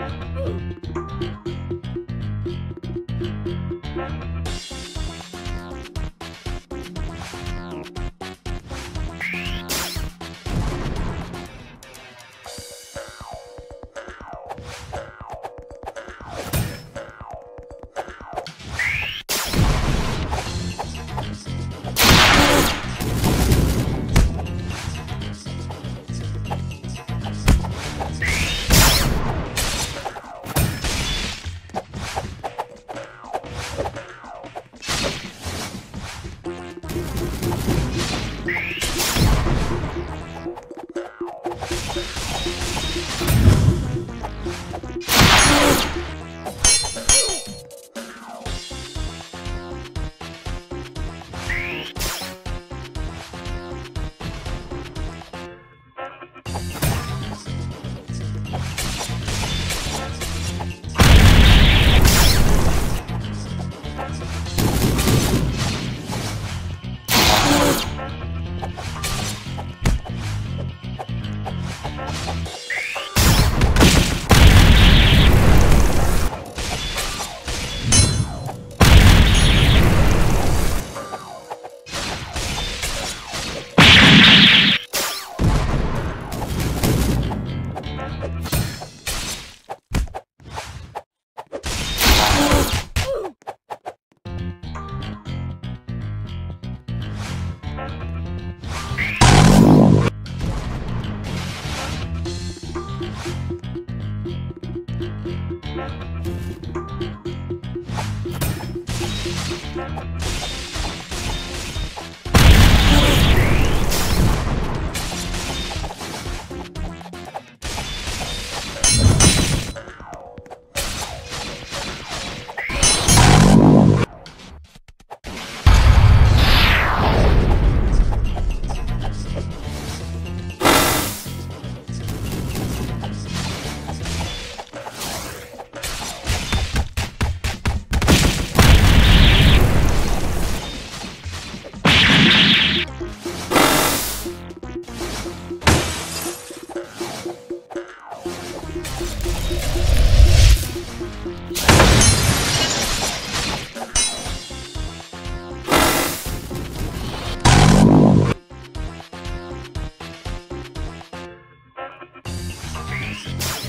Oh. Let's go. You